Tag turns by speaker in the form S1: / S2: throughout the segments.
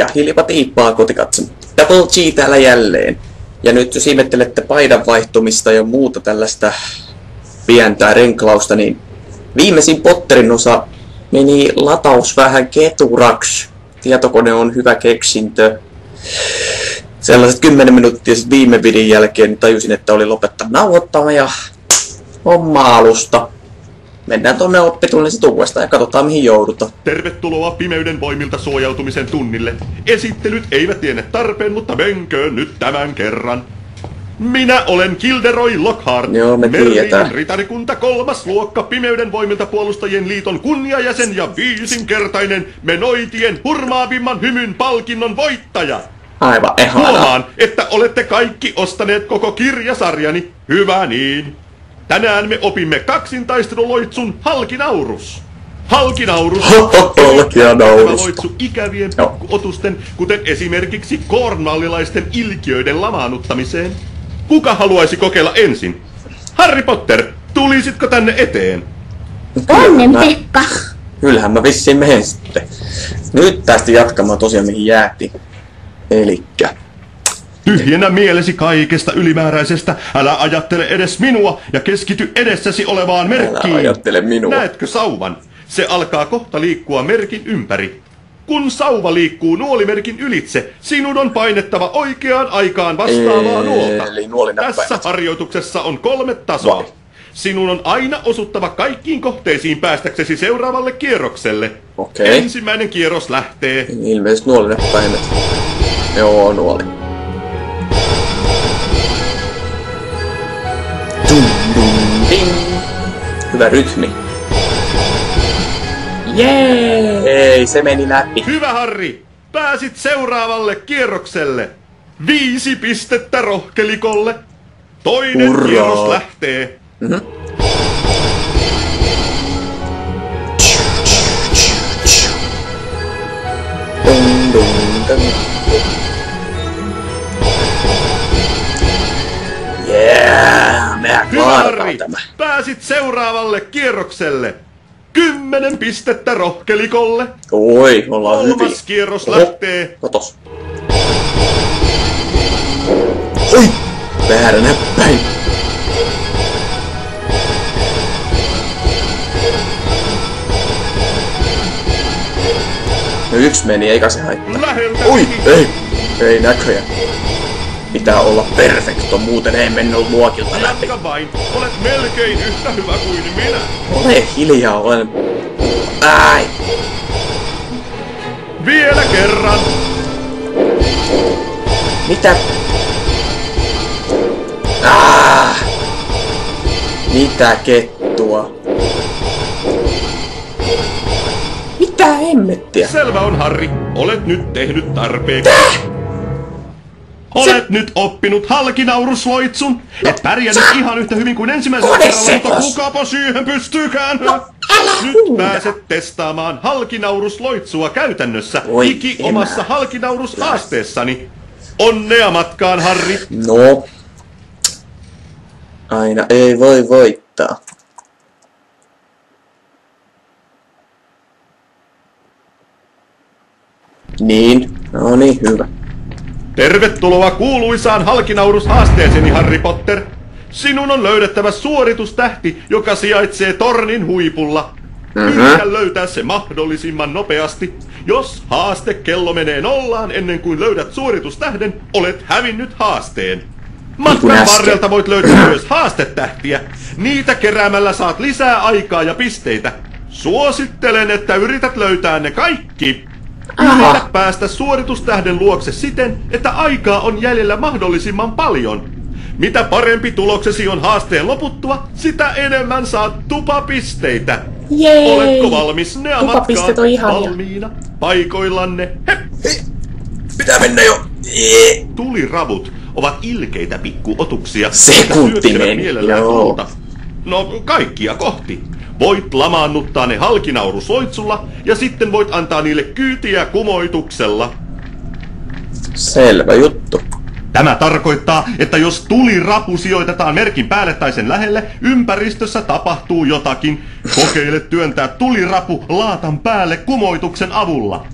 S1: Ja hiilipa tiippaa kotikatso. Double G täällä jälleen. Ja nyt jos ihmettelette paidan vaihtumista ja muuta tällaista pientä renklausta, niin viimeisin Potterin osa meni lataus vähän keturaksi. Tietokone on hyvä keksintö. Sellaiset 10 minuuttia sitten viime videon jälkeen tajusin, että oli lopettaa nauhoittaa ja homma alusta. Mennään tonne oppitunnille sit uudestaan ja katsotaan mihin joudutaan.
S2: Tervetuloa pimeyden voimilta suojautumisen tunnille. Esittelyt eivät tiene tarpeen, mutta menköön nyt tämän kerran. Minä olen Kilderoy Lockhart,
S1: Joo, me tiedetään.
S2: ritarikunta kolmas luokka Pimeyden voimilta puolustajien liiton kunniajäsen ja viisinkertainen Menoitien hurmaavimman hymyn palkinnon voittaja.
S1: Aivan ihanaa.
S2: Huomaan, että olette kaikki ostaneet koko kirjasarjani. Hyvä niin. Tänään me opimme kaksintaisteloloitsun halkinaurus. Halkinaurus
S1: Halkinaurus.
S2: loitsu ikävien pikkuotusten, kuten esimerkiksi kornallilaisten ilkiöiden lamaannuttamiseen. Kuka haluaisi kokeilla ensin? Harry Potter, tulisitko tänne eteen?
S3: Onnen Pekka.
S1: Kyllähän mä vissiin menen sitten. Nyt tästä jatkamaan tosiaan mihin jäätiin. Elikkä.
S2: Tyhjennä mielesi kaikesta ylimääräisestä, älä ajattele edes minua ja keskity edessäsi olevaan merkkiin.
S1: ajattele minua.
S2: Näetkö sauvan? Se alkaa kohta liikkua merkin ympäri. Kun sauva liikkuu nuolimerkin ylitse, sinun on painettava oikeaan aikaan vastaavaa nuolta. Tässä harjoituksessa on kolme tasoa.
S1: Vai.
S2: Sinun on aina osuttava kaikkiin kohteisiin päästäksesi seuraavalle kierrokselle.
S1: Okei.
S2: Ensimmäinen kierros lähtee.
S1: Ilmeisesti nuolinäppäimet. Joo, nuoli. Ding. Hyvä rytmi. Jee! Ei, se meni läpi.
S2: Hyvä Harri, pääsit seuraavalle kierrokselle. Viisi pistettä rohkelikolle. Toinen
S1: Hurraa.
S2: kierros lähtee.
S1: Yeah! Tämä.
S2: pääsit seuraavalle kierrokselle. Kymmenen pistettä rohkelikolle.
S1: Oi, ollaan hyvin.
S2: Kolmas kierros
S1: Oho.
S2: lähtee.
S1: Katos. Oi! Väärä näppäin. No yksi meni, eikä se haittaa.
S2: Läheltä
S1: Oi!
S2: meni.
S1: Ei! Ei näköjään. Pitää olla perfekto, muuten ei mennyt luokilta läpi.
S2: Jatka vain, olet melkein yhtä hyvä kuin minä.
S1: Ole hiljaa, olen... Ai!
S2: Vielä kerran.
S1: Mitä? Ah! Mitä kettua? Mitä hemmettiä?
S2: Selvä on, Harri. Olet nyt tehnyt tarpeeksi. Olet nyt oppinut halkinaurusloitsun. Et pärjännyt ihan yhtä hyvin kuin ensimmäisellä
S1: Ole
S2: kerralla, mutta kukapa siihen pystyykään.
S1: No, älä
S2: Nyt
S1: huuda.
S2: pääset testaamaan halkinaurusloitsua käytännössä
S1: Oi,
S2: iki
S1: emä.
S2: omassa halkinaurushaasteessani. Onnea matkaan, Harri.
S1: No. Aina ei voi voittaa. Niin, no niin, hyvä.
S2: Tervetuloa kuuluisaan halkinaurushaasteeseeni, Harry Potter. Sinun on löydettävä suoritustähti, joka sijaitsee tornin huipulla. Yritä löytää se mahdollisimman nopeasti. Jos haastekello menee nollaan ennen kuin löydät suoritustähden, olet hävinnyt haasteen. Matkan varrelta voit löytää myös haastetähtiä. Niitä keräämällä saat lisää aikaa ja pisteitä. Suosittelen, että yrität löytää ne kaikki.
S1: Aha.
S2: Yritä päästä suoritustähden luokse siten, että aikaa on jäljellä mahdollisimman paljon. Mitä parempi tuloksesi on haasteen loputtua, sitä enemmän saat tupapisteitä.
S3: Jei.
S2: Oletko valmis? Ne
S3: Tupapisteet on ihania.
S2: valmiina. Paikoillanne. He,
S1: Pitää mennä jo. Jee.
S2: tuliravut ovat ilkeitä pikkuotuksia.
S1: Sekunti
S2: jotka syöksevät
S1: meni,
S2: mielellään
S1: joo.
S2: tulta. No, kaikkia kohti. Voit lamaannuttaa ne halkinaurusloitsulla ja sitten voit antaa niille kyytiä kumoituksella.
S1: Selvä juttu.
S2: Tämä tarkoittaa, että jos tulirapu sijoitetaan merkin päälle tai sen lähelle, ympäristössä tapahtuu jotakin. Kokeile työntää tulirapu laatan päälle kumoituksen avulla.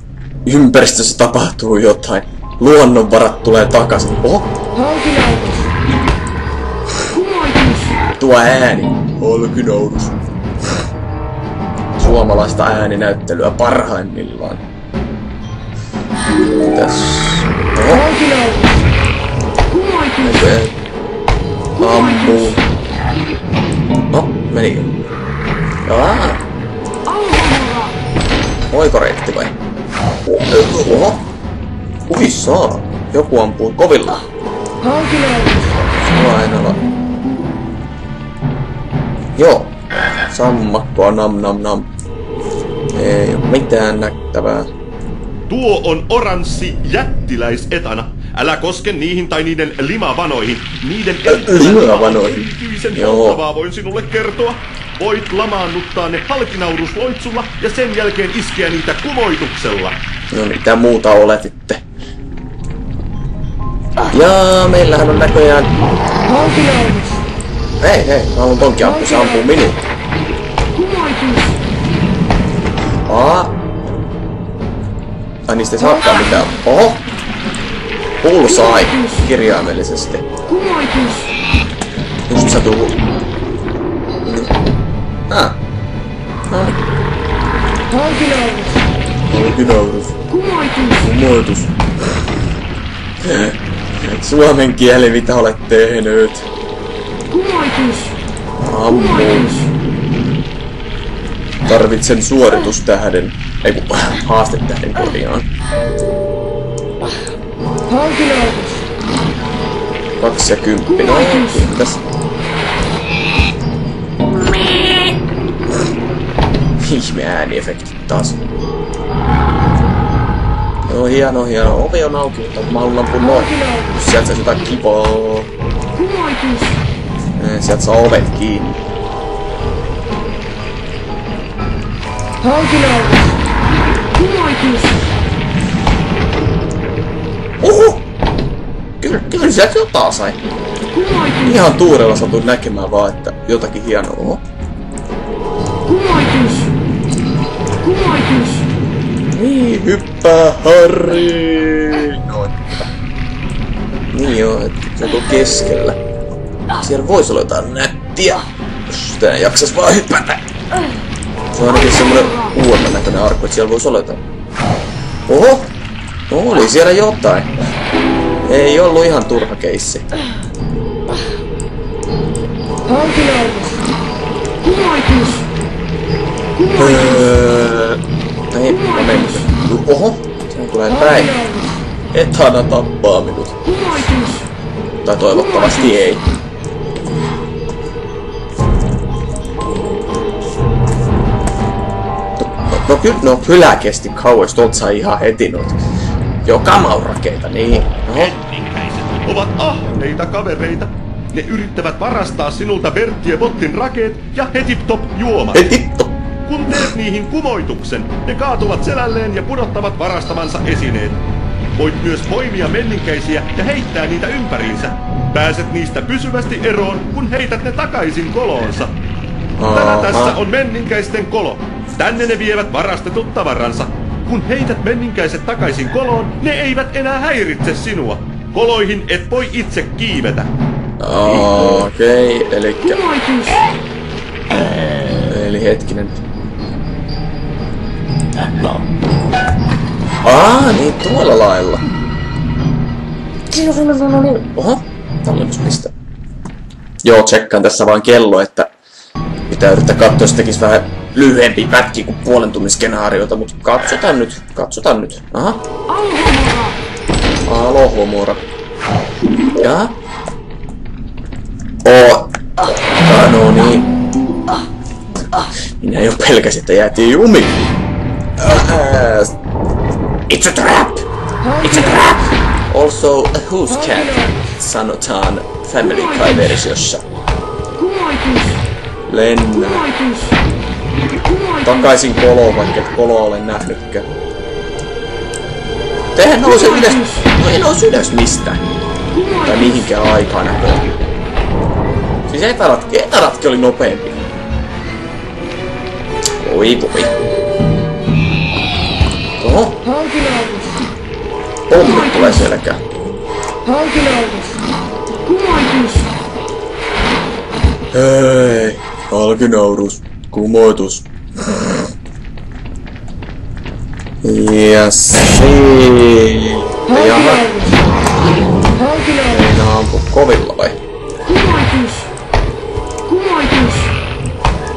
S1: ympäristössä tapahtuu jotain. Luonnonvarat tulee takaisin. Oho,
S3: Halkinautus. Kumoitus.
S1: tuo ääni. Olkinaurus. Suomalaista ääninäyttelyä parhaimmillaan. Mitäs? Näköjään ampuu. No, menikö? Jaa, oikoreitti vai? Oho. Ui saa. Joku ampuu kovilla. Lainalla. Joo. Sammakkoa nam nam nam. Ei oo mitään nähtävää.
S2: Tuo on oranssi jättiläisetana. Älä koske niihin tai niiden limavanoihin. Niiden ei
S1: limavanoihin?
S2: Erityisen polttavaa voin sinulle kertoa. Voit lamaannuttaa ne halkinaurusloitsulla ja sen jälkeen iskeä niitä kumoituksella.
S1: No mitä muuta oletitte? Ja meillähän on näköjään...
S3: Halkinautus.
S1: Hei hei, mä haluan tonkin ampua, se ampuu minua. Aa. Ai niistä ei saakaan mitään. Oho. Hullu sai. Kirjaimellisesti.
S3: Kumoitus.
S1: Just sä tullut. Ah. No,
S3: Halkinautus.
S1: Olkinaurus.
S3: Kumoitus.
S1: Muotus. Suomen kieli, mitä olet tehnyt?
S3: Kumoitus.
S1: Ammuun. Tarvitsen suoritustähden. Ei kun haastetähden korjaan.
S3: Halkinautus.
S1: Kaksi ja kymppi. No, tässä. Ihme ääniefektit taas. No hieno, hieno. Ovi on auki, mutta ampua noin. Sieltä jotain kivaa. Sieltä saa ovet kiinni. Oho! Kyllä, kyllä sieltä jotain sai.
S3: Kumoitus.
S1: Ihan tuurella satuin näkemään vaan, että jotakin hienoa. Oho.
S3: Kumoitus. Kumoitus.
S1: Niin, hyppää Harry! Noin. Niin joo, että se on tuolla keskellä. Siellä voisi olla jotain nättiä. Jos sitä ei jaksas vaan hypätä. Se on ainakin semmonen uudemman näköinen arkku, että siellä voisi olla jotain. Oho! No oli siellä jotain. Ei ollut ihan turha keissi.
S3: Halkinautus. Kumoitus.
S1: Öö... Ei, mä menen. Oho! Sehän tulee päin. Etana tappaa minut. Tai toivottavasti ei. No, no, ky- no kyllä kesti kauas, tuolta sai ihan heti noita. Joo, kamaurakeita, niin. No,
S2: Menninkäiset ovat ahneita kavereita. Ne yrittävät varastaa sinulta Bertti ja Bottin rakeet ja hetip-top juomat.
S1: heti to.
S2: Kun teet niihin kumoituksen, ne kaatuvat selälleen ja pudottavat varastamansa esineet. Voit myös poimia menninkäisiä ja heittää niitä ympäriinsä. Pääset niistä pysyvästi eroon, kun heität ne takaisin koloonsa. Tämä
S1: Aha.
S2: tässä on menninkäisten kolo. Tänne ne vievät varastetut tavaransa. Kun heität menninkäiset takaisin koloon, ne eivät enää häiritse sinua. Koloihin et voi itse kiivetä.
S1: Okei, okay, eli, eli hetkinen. Aa, niin tuolla lailla. Oho, tallennuspiste. Joo, tsekkaan tässä vaan kello, että pitää yrittää katsoa, jos tekis vähän lyhyempi pätki kuin puolen tunnin mutta katsotaan nyt, katsotaan nyt. Aha, alohomora. Ja? Oo. Ah, no niin. Minä jo pelkäsin, että jäätiin jumiin. Ah, It's a trap! It's a trap! Also a who's cat, sanotaan Family.
S3: Kumoitus.
S1: Lennä. Takaisin koloon, vaikka et koloa ole nähnytkään. Tehän nouse ylös, no ei nouse ylös mistään. Tai mihinkään aikaan näköjään. Siis etäratki, etäratki oli nopeampi. Oi voi. Oho, pommit tulee selkään.
S3: Hankinautus. Kumoitus.
S1: Hei, alkinaurus, kumoitus. Ja siitä. Jaha, meinaa ampu kovilla vai?
S3: Kumoitus. Kumoitus.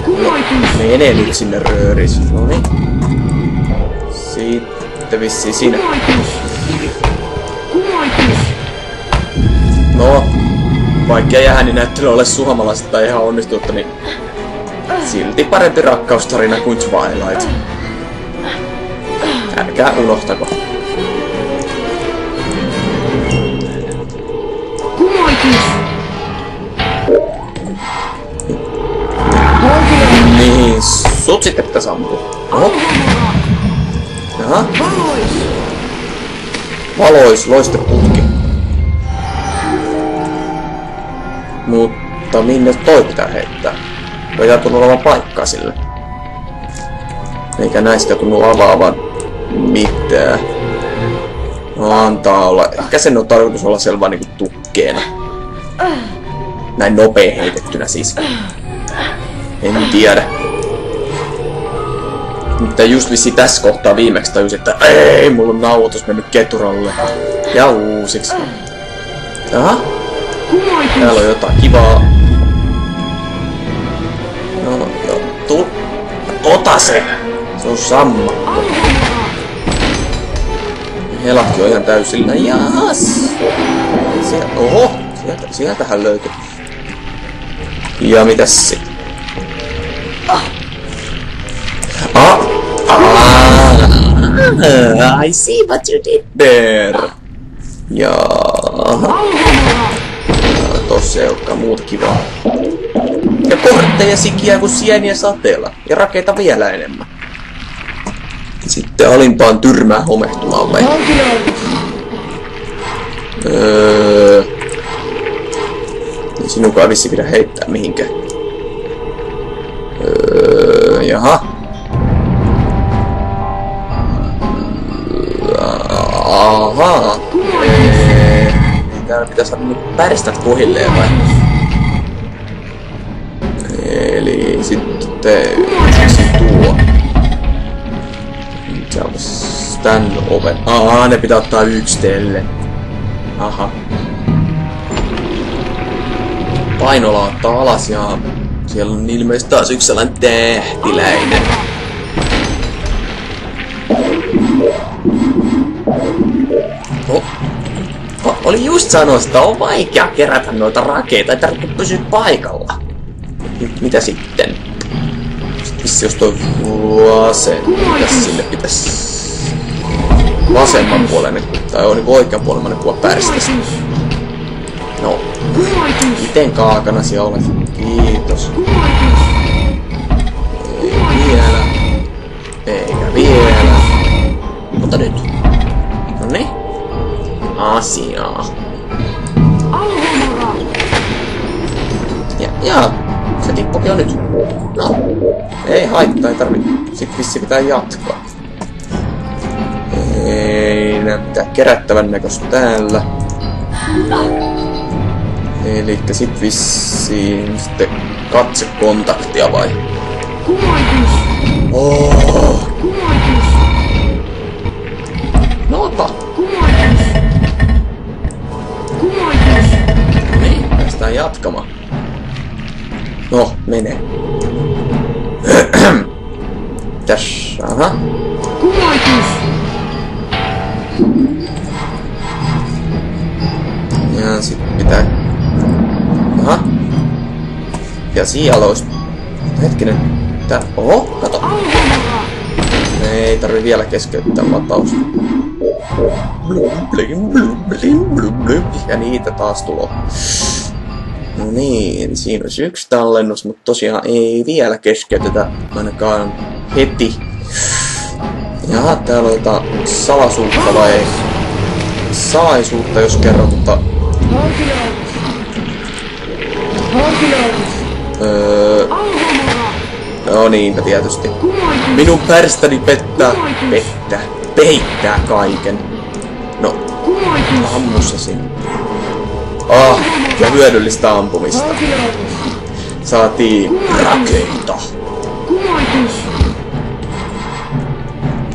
S3: Kumoitus.
S1: Menee nyt sinne rööris. Noniin. Sitten vissiin siinä.
S3: Kumoitus. Kumoitus.
S1: No, vaikka Jähäni näyttely ole suhamalaiset ihan onnistuttu, niin silti parempi rakkaustarina kuin Twilight. Älkää unohtako.
S3: Kumoitus.
S1: Niin, sut sitten pitäisi ampua. Oho, jaha.
S3: Valois.
S1: Valois, loisteputki. Mutta minne toi pitää heittää? Ei tunnu olevan paikkaa sille. Eikä näistä tunnu avaavan mitään. No antaa olla. Ehkä sen on tarkoitus olla selvä niinku tukkeena. Näin nopea heitettynä siis. En tiedä. Mutta just vissi tässä kohtaa viimeksi tajusin, että ei, mulla on nauhoitus mennyt keturalle. Ja uusiksi.
S3: Kumoitus.
S1: täällä on jotain kivaa. Ota se! Se on samma.
S3: Alhomora.
S1: Helakki on ihan täysillä. Jaas! Sieltä, oho! Sieltä, sieltähän löytyi. Ja mitäs sit? Ah! Ah! I see what you did there.
S3: Alhomora.
S1: Tossa ei olekaan muuta kivaa. Ja kortteja sikiä kuin sieniä sateella. Ja rakeita vielä enemmän. Sitten alimpaan tyrmää homehtumalle.
S3: Hankinautus.
S1: Öö... Ei sinunkaan vissi pidä heittää mihinkään. Öö... Jaha. Ahaa. Täällä pitää saada nyt pärstät kohilleen vai? Eli sitten yksi tuo. Se on tän oven. Ahaa, ne pitää ottaa yksitellen. Aha. Painola ottaa alas ja siellä on ilmeisesti taas yksi sellainen tähtiläinen. Oh, oli just sanoa, että on vaikea kerätä noita rakeita, ei tarvitse pysyä paikalla. Nyt mitä sitten? Sitten vissi jos toi vasen, mitäs sinne pitäisi vasemman puolen, tai on niinku oikean puolen pärstästä.
S3: Kumoitus.
S1: No, miten kaakana siellä olet? Kiitos. Ei vielä. Eikä vielä. Mutta nyt. No niin. Asiaa. Ja, ja se tippukin on nyt. No. Ei haittaa, ei tarvi. Sit vissi pitää jatkaa. Ei näe mitään kerättävän näköistä täällä. Elikkä sit vissiin sitten katsekontaktia vai?
S3: Kumoitus.
S1: Oh, no ota. Niin, päästään jatkamaan. No, mene. Tässä, aha.
S3: Kumoitus.
S1: Ja sit pitää... Aha. Ja siellä olisi... Hetkinen. Tää... Oho, kato. Ei tarvi vielä keskeyttää blum. Ja niitä taas tulo. No niin, siinä olisi yksi tallennus, mutta tosiaan ei vielä keskeytetä ainakaan heti. Jaha, täällä on jotain salasuutta vai salaisuutta, jos.
S3: Hankinautus. Hankinautus.
S1: Öö, no niinpä tietysti. Minun pärstäni pettää, pettää, peittää kaiken. No,
S3: Kumoitus!
S1: ammu se sinne. Ah, ja hyödyllistä ampumista. Saatiin rakeita.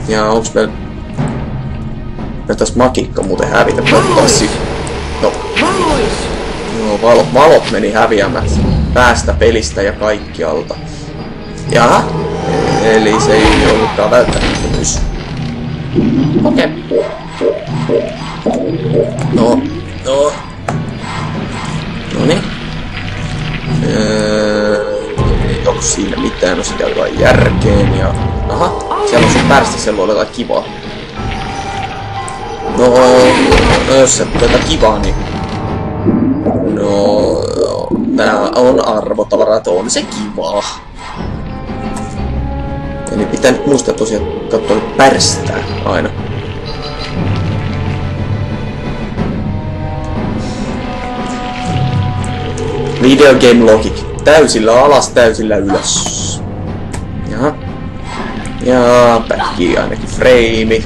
S1: Ja onks meillä... Me tässä makikka muuten hävitä kottaisi. No, joo, valo, valot meni häviämässä. Päästä pelistä ja kaikkialta. Jaha. Eli se ei ollutkaan välttämättömyys. Okei. No, no. Noniin. Öö, onko siinä mitään? No sitä jotain järkeen ja... Aha, siellä on se pärstä, siellä on jotain kivaa. No, no jos se tätä kivaa, niin... No, tää on arvotavaraa, että on se kivaa. Eli pitää nyt muistaa tosiaan katsoa pärstää aina. Video game logic. Täysillä alas, täysillä ylös. Jaha. Ja pätkii ainakin frame.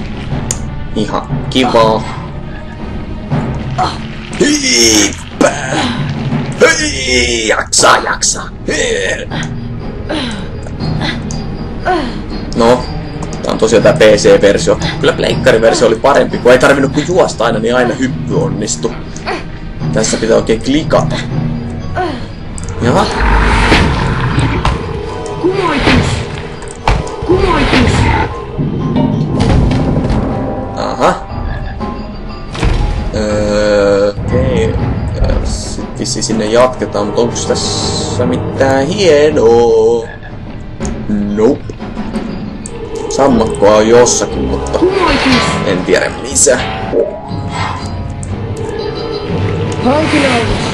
S1: Ihan kivaa. Hiippä! Hei, jaksaa, jaksaa. No, tää on tosiaan tää PC-versio. Kyllä pleikkariversio oli parempi, kun ei tarvinnut kun juosta aina, niin aina hyppy onnistu. Tässä pitää oikein klikata. Jaha,
S3: Kumoitus! Kumoitus!
S1: aha. Öö, okei. Sitten vissiin sinne jatketaan, mutta onko tässä mitään hienoa? Nope. Sammakkoa on jossakin, mutta en tiedä missä.
S3: Vankiloitus!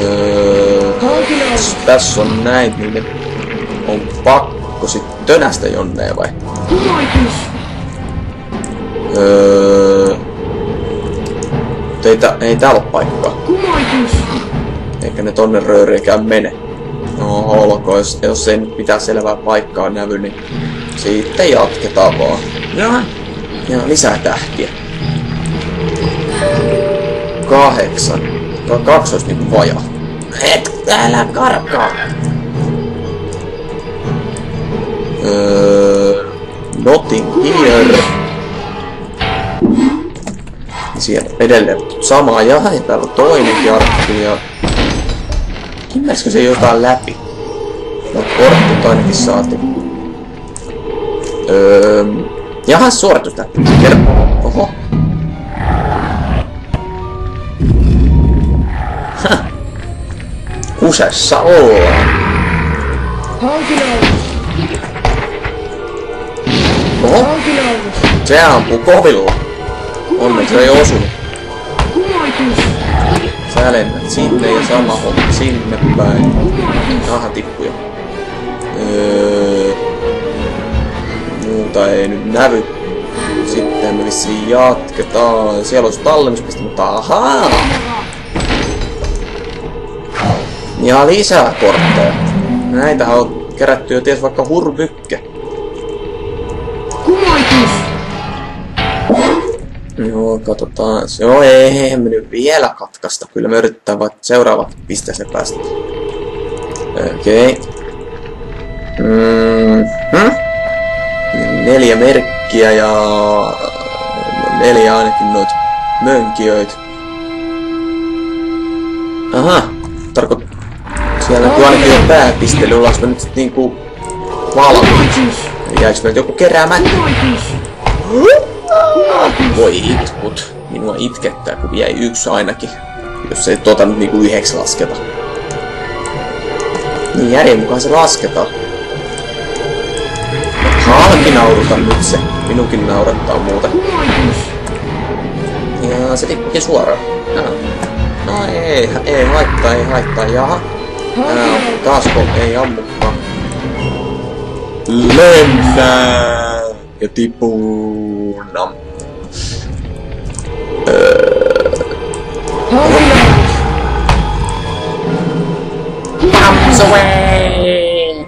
S1: Öö, tässä on näin, niin ne on pakko sit tönästä jonneen vai? Öö, ei, tä, ei täällä ole paikkaa. Eikä ne tonne rööriikään mene. No olkoon, jos, jos ei nyt mitään selvää paikkaa nävy, niin sitten jatketaan vaan. Jaha. Ja lisää tähtiä. Kahdeksan. Tuo kaksi olisi niinku vajaa. Et täällä karkaa. Öö, nothing here. Siellä edelleen sama ja täällä on toinen jarkku ja... Kimmäskö se jotain läpi? No kortti ainakin saatiin. Öö... Jaha, suoritus läpi. Kerro. Oho. Ollaan.
S3: Vankiloitus!
S1: Oho, se ampuu kovilla. Onneksi ei osunut. Sä lennät sinne ja sama homma sinne päin. Jaha, tippuja. Öö, muuta ei nyt nävy. Sitten me vissiin jatketaan. Siellä olisi tallennuspiste, mutta ahaa! Ja lisää kortteja. Näitähän on kerätty jo ties vaikka hurmykke.
S3: Kumoitus!
S1: Joo, katsotaan. Joo, ei me nyt vielä katkaista. Kyllä me yritetään vaikka seuraavat pisteeseen päästä. Okei. Okay. Mm-hmm. Neljä merkkiä ja neljä ainakin noit mönkijöitä. Aha, tarkoit... Siellä kun ainakin on pääpiste, eli ollaanko me nyt sit niinku valmiit? Jäikö meiltä joku keräämättä? Voi itkut. Minua itkettää, kun jäi yksi ainakin. Jos ei tota nyt niinku yhdeksi lasketa. Niin järjen mukaan se lasketaan. Halki nauruta nyt se. Minunkin naurattaa muuta. Ja se tippii suoraan. Jaa. No ei, ei haittaa, ei haittaa. Jaha. Ää, taasko ei ammukaan. Lennää! Ja tippuu. Nam.
S3: Vankiloitus!
S1: Bounce away!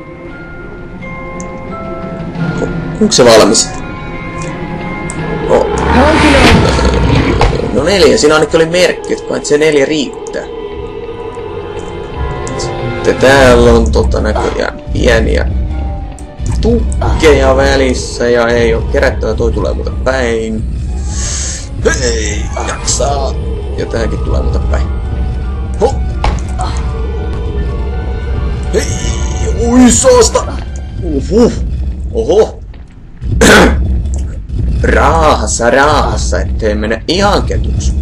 S1: Onko se valmis? No neljä, siinä ainakin oli merkki, että se neljä riittää. Sitten täällä on tota näköjään pieniä tukkeja välissä ja ei ole kerättävä, toi tulee muuten päin. Hei, jaksaa. Ja tähänkin tulee muuten päin. Ho. Hei, ui soosta. Uhuh. Oho. raahassa, raahassa, ettei mene ihan ketuksi.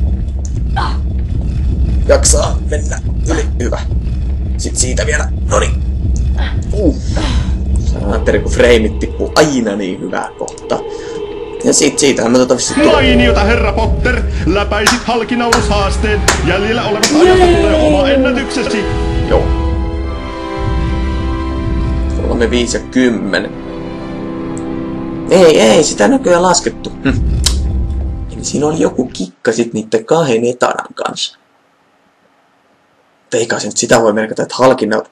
S1: Jaksaa mennä yli. Hyvä. Sitten siitä vielä. Noni. Uh. Sanatteri, kun freimit tippuu aina niin hyvää kohta. Ja sit siitähän me tota vissi.
S2: Mainiota, herra Potter! Läpäisit halkinaurushaasteen. Jäljellä olevasta ajasta tulee oma ennätyksesi.
S1: Joo. 3, 5 ja 10. Ei, ei, sitä näköjään laskettu. Hm. Eli siinä oli joku kikka sit niitten kahden etanan kanssa. Se nyt sitä voi merkata, että halkinna...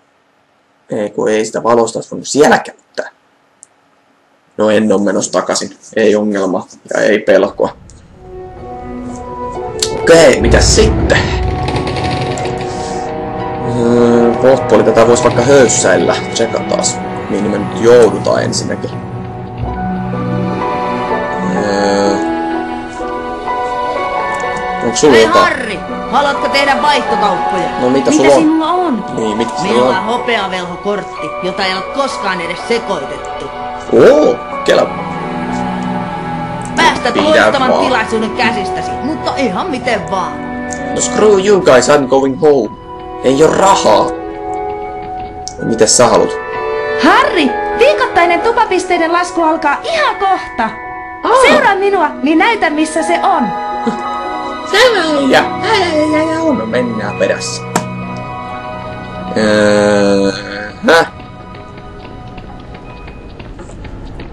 S1: Ei, kun ei sitä valosta voinut siellä käyttää. No en ole menossa takaisin. Ei ongelma ja ei pelkoa. Okei, mitäs sitten? Öö, Pohpoli tätä voisi vaikka höyssäillä. Tsekataan, mihin me nyt joudutaan ensinnäkin. Öö... Onko sulla jotain?
S4: Harri, haluatko tehdä vaihtokauppoja?
S1: No mitä
S3: Mitä
S1: sulla on?
S3: sinulla on?
S1: Niin, mitä sulla
S4: Minulla on
S1: on?
S4: hopeavelhokortti, jota ei ole koskaan edes sekoitettu.
S1: Oo, kela.
S4: Päästät loistavan
S1: vaan.
S4: tilaisuuden käsistäsi, mutta ihan miten vaan.
S1: No screw you guys, I'm going home. Ei oo rahaa. Mitäs sä haluat?
S5: Harri, viikoittainen tupapisteiden lasku alkaa ihan kohta. Seuraa minua, niin näytän missä se on.
S1: Ja, no mennään perässä. Öö, häh?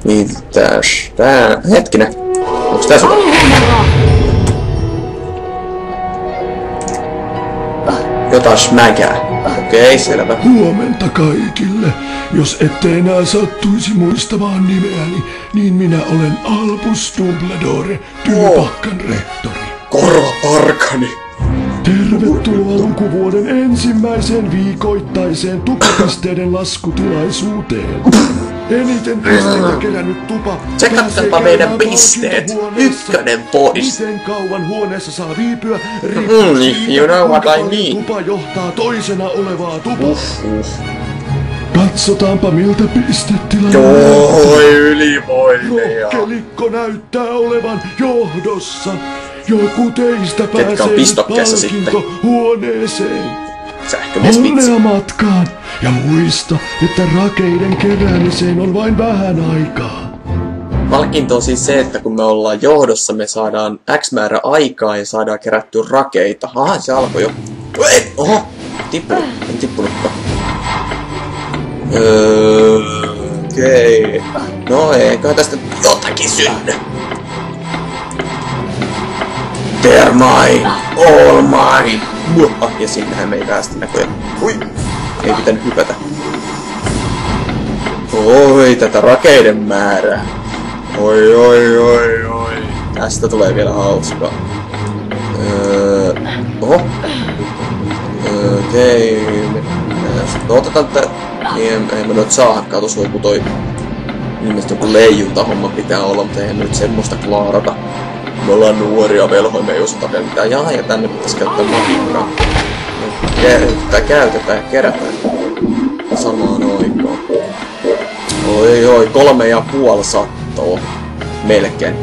S1: Mitäs tää? Hetkinen. Onks tää sulla? Jotain smäkää. Okei, selvä.
S6: Huomenta kaikille. Jos ette enää sattuisi muistamaan nimeäni, niin minä olen Albus Dumbledore, Tylypahkan rehtori.
S1: Korva parkani.
S6: Tervetuloa lukuvuoden ensimmäiseen viikoittaiseen tupapisteiden laskutilaisuuteen. Eniten pisteitä kerännyt tupa pääsee
S1: meidän pisteet. Ykkönen pois.
S6: Miten kauan huoneessa saa viipyä,
S1: Mm,
S6: riippuu siitä,
S1: you know what I mean.
S6: tupa johtaa toisena olevaa tupaa.
S1: Uh.
S6: Katsotaanpa miltä pistetilanne
S1: Oi ylivoimia.
S6: Rokkelikko näyttää olevan johdossa. Joku teistä
S1: Ketkä on
S6: pääsee nyt
S1: pistokkeessa sitten?
S6: palkintohuoneeseen.
S1: Sähkömies vitsi.
S6: Onnea matkaan! Ja muista, että rakeiden keräämiseen on vain vähän aikaa.
S1: Palkinto on siis se, että kun me ollaan johdossa, me saadaan X määrä aikaa ja saadaan kerättyä rakeita. Aha, se alkoi jo. Ei, oho, tippunut. En tippunutkaan. Öö, okei. No eiköhän tästä jotakin synny. They're mine, all mine. Muah, ja sinnehän me ei päästä näköjään. Ui, ei pitänyt hypätä. Oi, tätä rakeiden määrää. Oi, oi, oi, oi. Tästä tulee vielä hauskaa. Öö, oho. Öö, Okei. sit- No otetaan tää... Niin, en, en mä nyt saakaan, tuossa joku toi... Ilmeisesti joku leijunta homma pitää olla, mutta me nyt semmoista klaarata. Me ollaan nuoria velhoja, vielä mitään. Jaa, ja tänne pitäisi käyttää matikkaa. Tää käytetään ja kerätään samaan aikaan. Oi oi, kolme ja puoli sattoa. Melkein.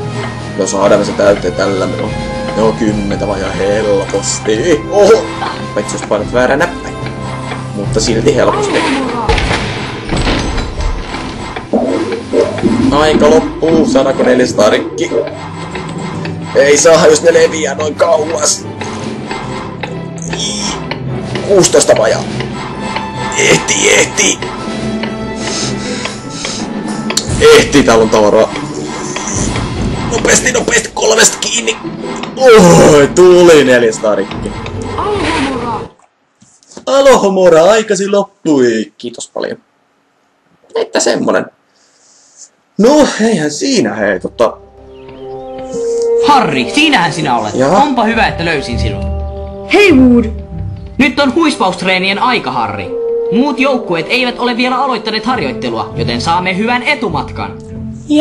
S1: No saadaan se täyteen tällä menoa. No kymmentä ihan helposti. Oho! Paitsi jos painat väärä näppäin. Mutta silti helposti. Aika loppuu, saadaanko 400 rikki? Ei saa, jos ne leviää noin kauas. Ii, 16 vajaa. Ehti, ehti. Ehti, täällä on tavaraa. Nopeasti, nopeasti, kolmesta kiinni. Oi, tuli 400 rikki.
S3: Alhomora.
S1: Alohomora, aikasi loppui. Kiitos paljon. Että semmonen. No, eihän siinä hei, tota...
S7: Harri, siinähän sinä olet.
S1: Joo.
S7: Onpa hyvä, että löysin sinut.
S3: Hei Wood!
S7: Nyt on huispaustreenien aika, Harri. Muut joukkueet eivät ole vielä aloittaneet harjoittelua, joten saamme hyvän etumatkan.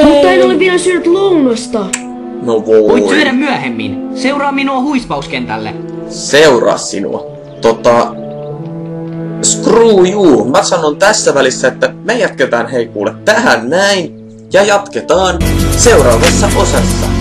S3: Mutta en ole vielä syönyt lounasta.
S1: No
S7: Voit
S1: voi.
S7: syödä myöhemmin. Seuraa minua huispauskentälle.
S1: Seuraa sinua. Tota... Screw you. Mä sanon tässä välissä, että me jatketaan hei kuule tähän näin. Ja jatketaan seuraavassa osassa.